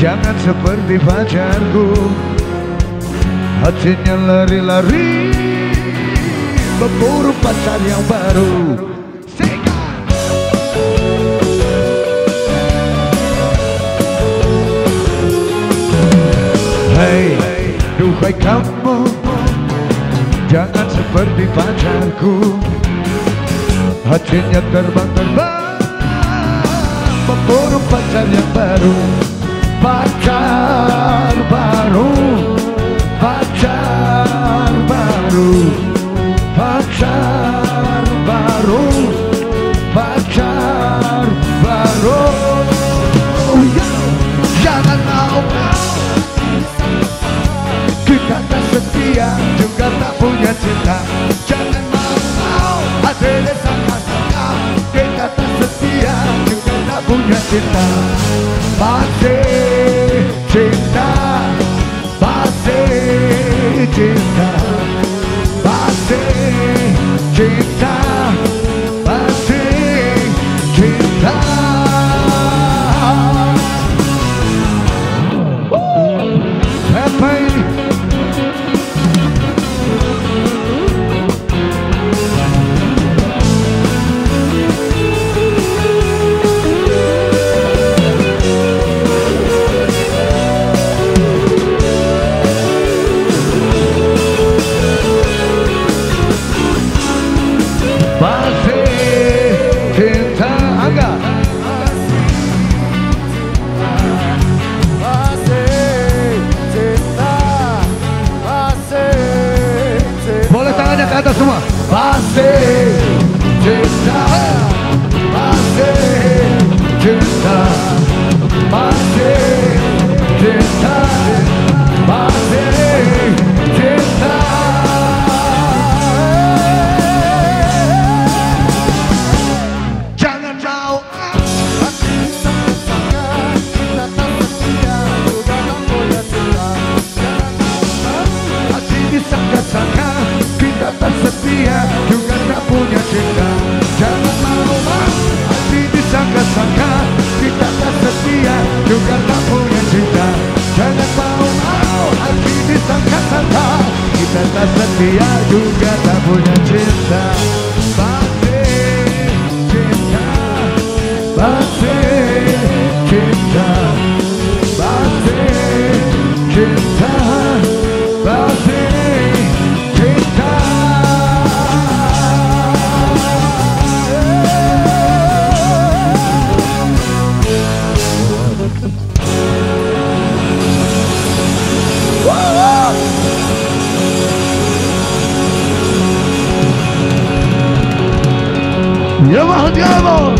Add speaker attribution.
Speaker 1: Jangan seperti pacarku. Hatinya lari-lari. Memburu pacar yang baru. Hei, duhai kamu. Jangan seperti pacarku. Hatinya terbang-terbang. Memburu pacar yang baru punya cinta. Jangan mau ada sangka-sangka Kita tak setia juga tak punya cinta. Masih Boleh tangannya ke atas semua Masih cinta Masih cinta Juga tak punya cinta. Jangan mau Masih disangka-sangka Kita tak setia Juga tak punya cinta. Cinta ¡Ya bajo diablo!